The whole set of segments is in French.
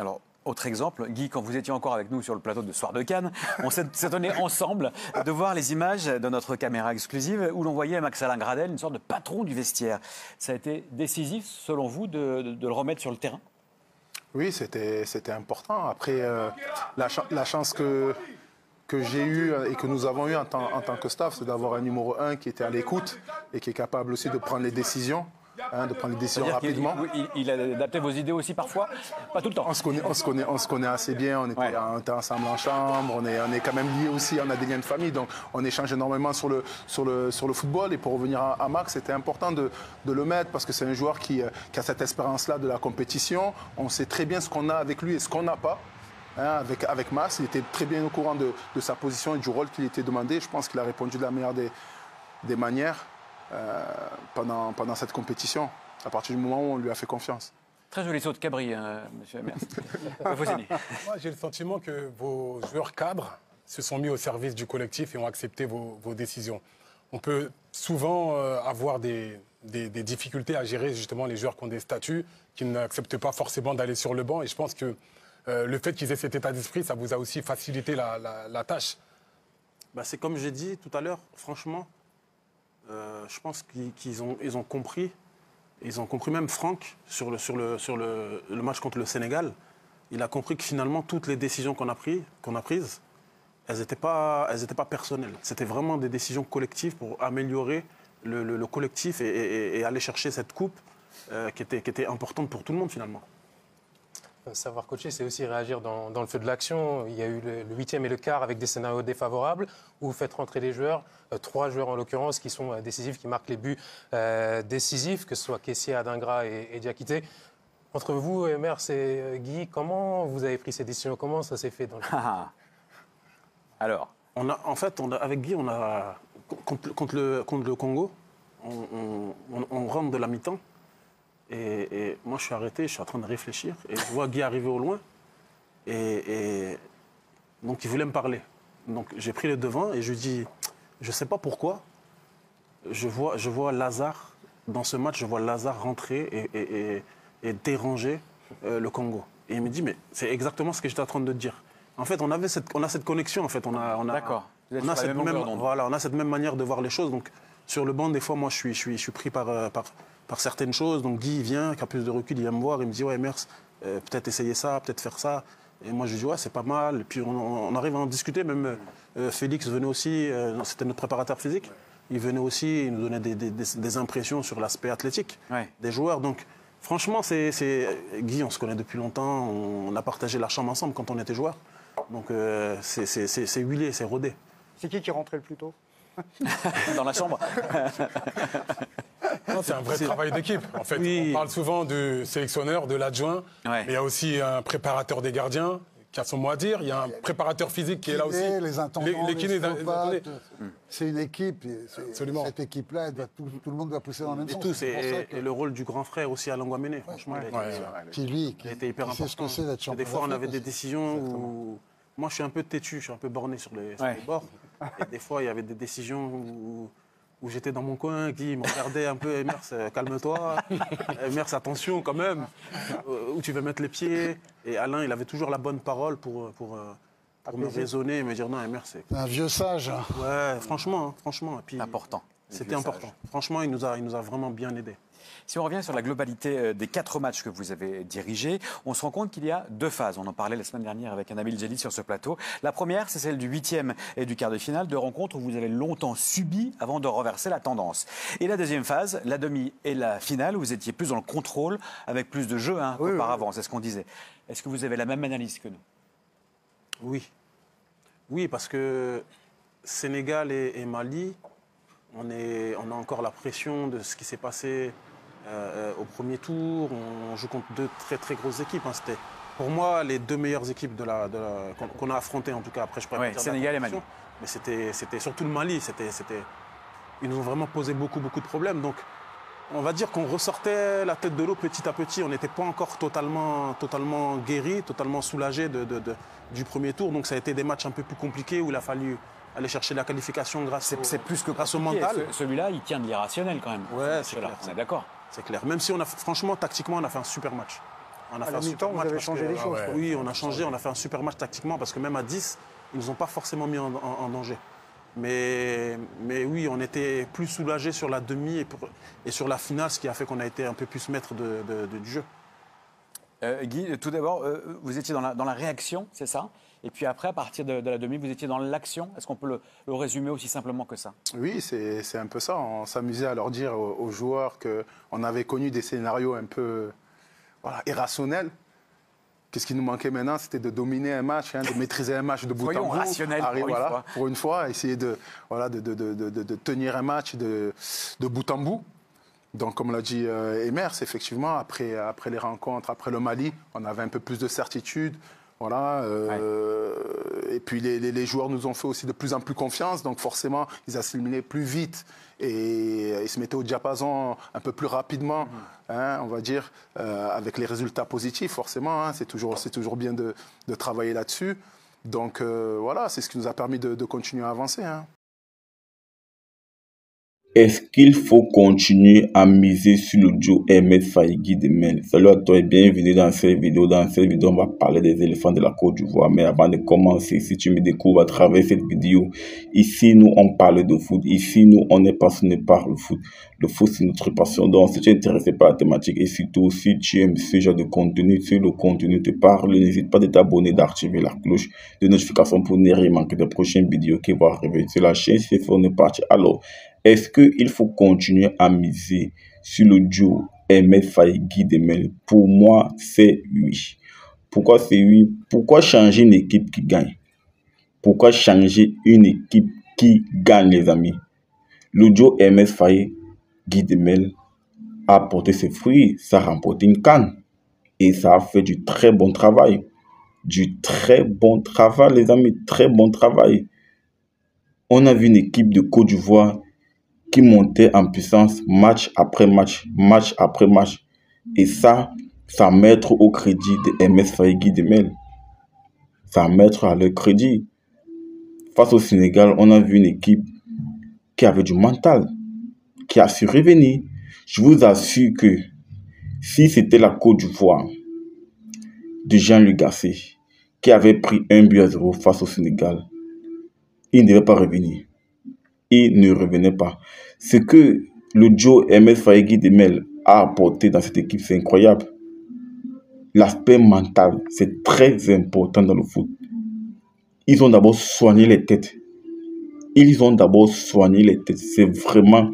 Alors, autre exemple, Guy, quand vous étiez encore avec nous sur le plateau de Soir de Cannes, on étonné ensemble de voir les images de notre caméra exclusive où l'on voyait Max Alain Gradel, une sorte de patron du vestiaire. Ça a été décisif, selon vous, de, le remettre sur le terrain? Oui, c'était important. Après, euh, la, cha- la chance que, que j'ai eue et que nous avons eue en tant, en tant que staff, c'est d'avoir un numéro 1 qui était à l'écoute et qui est capable aussi de prendre les décisions, hein, de prendre les décisions rapidement. il, il a adapté vos idées aussi parfois Pas tout le temps. On se, connaît, on, se connaît, on se connaît assez bien, on était, Ouais. on était ensemble en chambre, on est, on est quand même liés aussi, on a des liens de famille, donc on échange énormément sur le, sur le, sur le football. Et pour revenir à, à Max, c'était important de, de le mettre parce que c'est un joueur qui, euh, qui a cette espérance-là de la compétition. On sait très bien ce qu'on a avec lui et ce qu'on n'a pas. Hein, avec, avec Max, il était très bien au courant de, de sa position et du rôle qu'il était demandé. Je pense qu'il a répondu de la meilleure des, des manières euh, pendant, pendant cette compétition, à partir du moment où on lui a fait confiance. Très joli saut de cabri, euh, monsieur. Fosini. Moi, j'ai le sentiment que vos joueurs cadres se sont mis au service du collectif et ont accepté vos, vos décisions. On peut souvent euh, avoir des, des- des difficultés à gérer justement les joueurs qui ont des statuts, qui n'acceptent pas forcément d'aller sur le banc. Et je pense que euh, le fait qu'ils aient cet état d'esprit, ça vous a aussi facilité la, la- la tâche. Bah, c'est comme j'ai dit tout à l'heure, franchement, euh, je pense qu'ils ont, compris, ils ont compris même Franck sur, le, match contre le Sénégal. Il a compris que finalement, toutes les décisions qu'on a, prises, elles n'étaient pas, personnelles. C'était vraiment des décisions collectives pour améliorer le, le- le collectif et, aller chercher cette coupe euh, qui était importante pour tout le monde finalement. Savoir coacher, c'est aussi réagir dans, dans le feu de l'action. Il y a eu le le huitième et le quart avec des scénarios défavorables où vous faites rentrer les joueurs, euh, trois joueurs en l'occurrence, qui sont euh, décisifs, qui marquent les buts euh, décisifs, que ce soit Kessier, Adingra et, et Diakité. Entre vous, Emers et euh, Guy, comment vous avez pris ces décisions? Comment ça s'est fait dans le... Ah. Alors, On a, en fait, on a- avec Guy, on a, contre, contre le, contre le Congo, on, on- on- on rentre de la mi-temps. Et, et moi, je suis arrêté, je suis en train de réfléchir. Et je vois Guy arriver au loin. Et, et donc, il voulait me parler. Donc, j'ai pris le devant et je lui dis Je ne sais pas pourquoi. Je vois, je vois Lazare, dans ce match, je vois Lazare rentrer et, déranger euh, le Congo. Et il me dit Mais c'est exactement ce que j'étais en train de te dire. En fait, on, avait cette, on a cette connexion, en fait. On a, on a, D'accord. On a cette même voilà, on a cette même manière de voir les choses. Donc, sur le banc, des fois, moi, je suis, je suis, je suis pris par, euh, par, par certaines choses. Donc, Guy, il vient, qui a plus de recul, il vient me voir, il me dit Ouais, merci, peut-être essayer ça, peut-être faire ça. Et moi, je lui dis Ouais, c'est pas mal. Et puis, on, on arrive à en discuter. Même euh, Félix venait aussi, euh, c'était notre préparateur physique. Il venait aussi, il nous donnait des, des- des- des impressions sur l'aspect athlétique Ouais. des joueurs. Donc, franchement, c'est, c'est- Guy, on se connaît depuis longtemps. On a partagé la chambre ensemble quand on était joueurs. Donc, euh, c'est, c'est- c'est- c'est huilé, c'est rodé. C'est qui qui rentrait le plus tôt? Dans la chambre C'est un vrai travail d'équipe. En fait, Oui. on parle souvent du sélectionneur, de l'adjoint, Ouais. mais il y a aussi un préparateur des gardiens qui a son mot à dire. Il y a un préparateur physique qui est là aussi. les intendants, les, les c'est une équipe. Absolument. Cette équipe-là, tout, tout le monde doit pousser dans le même Et sens. tous, et, que- et le rôle du grand frère aussi à Languamené, franchement, Ouais, ouais. Puis lui, qui, été hyper qui sait ce important. que c'est d'être champion Des fois, on avait des décisions où. Moi, je suis un peu têtu, je suis un peu borné sur les, sur les bords. Et des fois, il y avait des décisions où, où j'étais dans mon coin, Guy me regardait un peu, Emers, euh, calme-toi, Emers, attention quand même, Euh, où tu veux mettre les pieds. Et Alain, il avait toujours la bonne parole pour, pour, euh, pour me raisonner et me dire non, Emers, c'est. Un vieux sage. Ouais, franchement, hein, franchement. Et puis, Important. C'était important. Franchement, il nous, a, il nous a vraiment bien aidés. Si on revient sur la globalité euh, des quatre matchs que vous avez dirigés, on se rend compte qu'il y a deux phases. On en parlait la semaine dernière avec Anabil Djeli sur ce plateau. La première, c'est celle du huitième et du quart de finale, deux rencontres où vous avez longtemps subi avant de reverser la tendance. Et la deuxième phase, la demi et la finale, où vous étiez plus dans le contrôle, avec plus de jeu hein, Oui, qu'auparavant, c'est ce qu'on disait. Est-ce que vous avez la même analyse que nous? Oui. Oui, parce que Sénégal et, et Mali, on, est, on a encore la pression de ce qui s'est passé euh, euh, au premier tour. On joue contre deux très très grosses équipes. hein. C'était pour moi les deux meilleures équipes de la, de la- qu'on qu'on a affrontées en tout cas. Après, je pourrais Ouais, dire Sénégal et compétition, Mais c'était, c'était surtout le Mali. C'était, c'était, ils nous ont vraiment posé beaucoup beaucoup de problèmes. Donc on va dire qu'on ressortait la tête de l'eau petit à petit. On n'était pas encore totalement, totalement guéri, totalement soulagé de, de- de- du premier tour. Donc ça a été des matchs un peu plus compliqués où il a fallu aller chercher la qualification grâce C'est au, c'est plus que grâce au mental. Ce- Celui-là, il tient de l'irrationnel quand même. Ouais, c'est clair, On est d'accord. C'est clair. Même si on a, franchement, tactiquement, on a fait un super match. On a À fait un super vous match avez changé que- les choses. ouais. quoi. Oui, on a changé, on a fait un super match tactiquement parce que même à 10, ils ne nous ont pas forcément mis en, en- en danger. Mais, mais oui, on était plus soulagés sur la demi et, pour- et sur la finale, ce qui a fait qu'on a été un peu plus maître de- de- de- du jeu. Euh, Guy, tout d'abord, euh, vous étiez dans la, dans la réaction, c'est ça? Et puis après, à partir de, de la demi, vous étiez dans l'action. Est-ce qu'on peut le, le résumer aussi simplement que ça? Oui, c'est un peu ça. On s'amusait à leur dire aux, aux joueurs qu'on avait connu des scénarios un peu voilà, irrationnels. Qu'est-ce qui nous manquait maintenant C'était de dominer un match, hein, de maîtriser un match de bout Soyons en bout. rationnels pour une fois. pour une fois, essayer de, voilà, de, de- de- de- de- de tenir un match de, de bout en bout. Donc, comme l'a dit euh, Emers, effectivement, après, après les rencontres, après le Mali, on avait un peu plus de certitude. Voilà, euh, Et puis les, les- les joueurs nous ont fait aussi de plus en plus confiance, donc forcément ils assimilaient plus vite et ils se mettaient au diapason un peu plus rapidement, hein, on va dire, euh, avec les résultats positifs forcément. hein. c'est toujours, c'est toujours bien de, de travailler là-dessus. Donc euh, voilà, c'est ce qui nous a permis de, de continuer à avancer. hein. Est-ce qu'il faut continuer à miser sur le duo Ahmed Faïgui de Mel Salut à toi et bienvenue dans cette vidéo. Dans cette vidéo, on va parler des éléphants de la Côte d'Ivoire. Mais avant de commencer, si tu me découvres à travers cette vidéo, ici, nous, on parle de foot. Ici, nous, on est passionné par le foot. Le foot, c'est notre passion. Donc, si tu es intéressé par la thématique et surtout, si tu aimes ce genre de contenu, si le contenu te parle, n'hésite pas de t'abonner, d'activer la cloche de notification pour ne rien manquer des prochaines vidéos qui vont arriver sur la chaîne. C'est on est parti. Alors, est-ce qu'il faut continuer à miser sur le duo Ahmed Faïgui Demel? Pour moi, c'est oui. Pourquoi c'est oui? Pourquoi changer une équipe qui gagne? Pourquoi changer une équipe qui gagne, les amis? Le duo Ahmed Faïgui Demel a apporté ses fruits. Ça a remporté une canne. Et ça a fait du très bon travail. Du très bon travail, les amis. Très bon travail. On a vu une équipe de Côte d'Ivoire qui montait en puissance match après match, match après match. Et ça, ça mettre au crédit de MS Faïgui de Mel. Ça mettre à leur crédit. Face au Sénégal, on a vu une équipe qui avait du mental, qui a su revenir. Je vous assure que si c'était la Côte d'Ivoire de Jean-Luc Gasset qui avait pris un but à zéro face au Sénégal, il ne devait pas revenir il ne revenait pas. Ce que le Joe MS Faïgui Demel a apporté dans cette équipe, c'est incroyable. L'aspect mental, c'est très important dans le foot. Ils ont d'abord soigné les têtes. Ils ont d'abord soigné les têtes. C'est vraiment,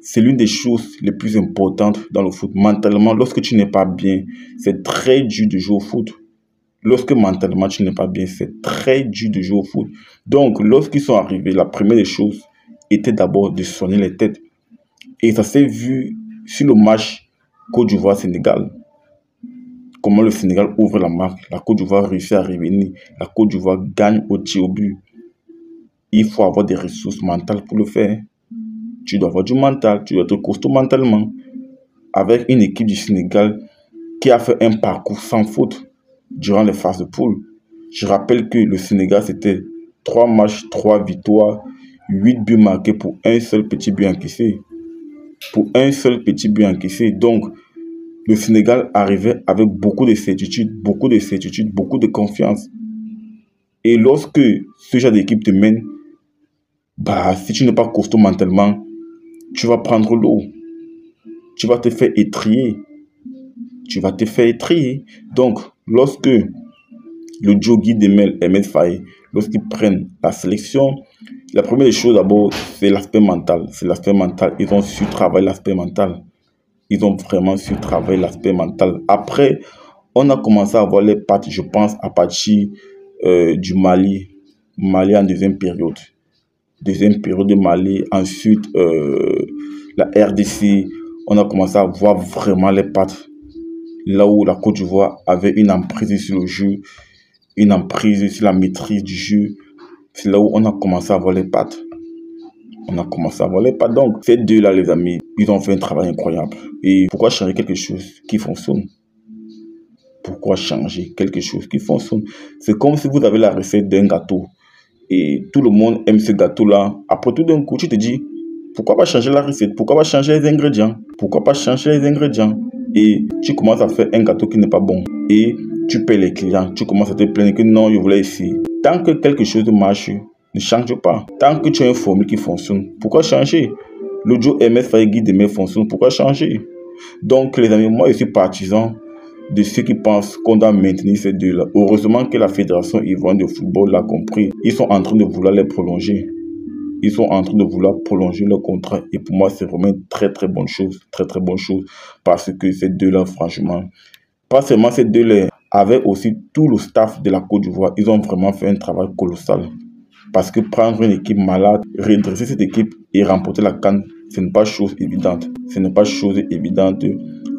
c'est l'une des choses les plus importantes dans le foot. Mentalement, lorsque tu n'es pas bien, c'est très dur de jouer au foot. Lorsque mentalement tu n'es pas bien, c'est très dur de jouer au foot. Donc, lorsqu'ils sont arrivés, la première des choses, était d'abord de soigner les têtes. Et ça s'est vu sur le match Côte d'Ivoire-Sénégal. Comment le Sénégal ouvre la marque. La Côte d'Ivoire réussit à revenir. La Côte d'Ivoire gagne au tir au but. Il faut avoir des ressources mentales pour le faire. Tu dois avoir du mental. Tu dois être costaud mentalement. Avec une équipe du Sénégal qui a fait un parcours sans faute durant les phases de poule. Je rappelle que le Sénégal, c'était trois matchs, trois victoires, 8 buts marqués pour un seul petit but encaissé. Pour un seul petit but encaissé. Donc, le Sénégal arrivait avec beaucoup de certitude, beaucoup de certitude, beaucoup de confiance. Et lorsque ce genre d'équipe te mène, bah, si tu n'es pas costaud mentalement, tu vas prendre l'eau. Tu vas te faire étrier. Tu vas te faire étrier. Donc, lorsque le Jogi Demel et Faye, lorsqu'ils prennent la sélection, la première des choses d'abord, c'est l'aspect mental. C'est l'aspect mental. Ils ont su travailler l'aspect mental. Ils ont vraiment su travailler l'aspect mental. Après, on a commencé à voir les pattes, je pense, à partir euh, du Mali. Mali en deuxième période. Deuxième période de Mali. Ensuite, euh, la RDC. On a commencé à voir vraiment les pattes. Là où la Côte d'Ivoire avait une emprise sur le jeu, une emprise sur la maîtrise du jeu. C'est là où on a commencé à voir les pattes. On a commencé à voir les pattes. Donc, ces deux-là, les amis, ils ont fait un travail incroyable. Et pourquoi changer quelque chose qui fonctionne? Pourquoi changer quelque chose qui fonctionne? C'est comme si vous avez la recette d'un gâteau et tout le monde aime ce gâteau-là. Après tout d'un coup, tu te dis, pourquoi pas changer la recette? Pourquoi pas changer les ingrédients? Pourquoi pas changer les ingrédients? Et tu commences à faire un gâteau qui n'est pas bon et tu payes les clients, tu commences à te plaindre que non, je voulais ici. Tant que quelque chose marche, ne change pas. Tant que tu as une formule qui fonctionne, pourquoi changer? L'audio MS Faye demain fonctionne, pourquoi changer? Donc, les amis, moi, je suis partisan de ceux qui pensent qu'on doit maintenir ces deux-là. Heureusement que la Fédération ivoirienne de football l'a compris. Ils sont en train de vouloir les prolonger. Ils sont en train de vouloir prolonger leur contrat. Et pour moi, c'est vraiment une très très bonne chose. Très très bonne chose. Parce que ces deux-là, franchement, pas seulement ces deux-là, avec aussi tout le staff de la Côte d'Ivoire, ils ont vraiment fait un travail colossal. Parce que prendre une équipe malade, redresser cette équipe et remporter la canne, ce n'est pas chose évidente. Ce n'est pas chose évidente.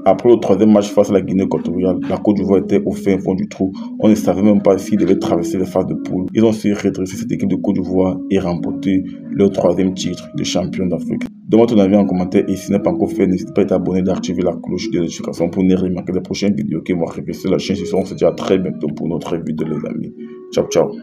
Après le troisième match face à la Guinée équatoriale, la Côte d'Ivoire était au fin fond du trou. On ne savait même pas s'ils devaient traverser les phases de poule. Ils ont su redresser cette équipe de Côte d'Ivoire et remporter leur troisième titre de champion d'Afrique. Donne-moi ton avis en commentaire et si ce n'est pas encore fait, n'hésite pas à t'abonner, d'activer la cloche de notification pour ne rien manquer des prochaines vidéos qui vont arriver sur la chaîne. On se dit à très bientôt pour notre vidéo les amis. Ciao ciao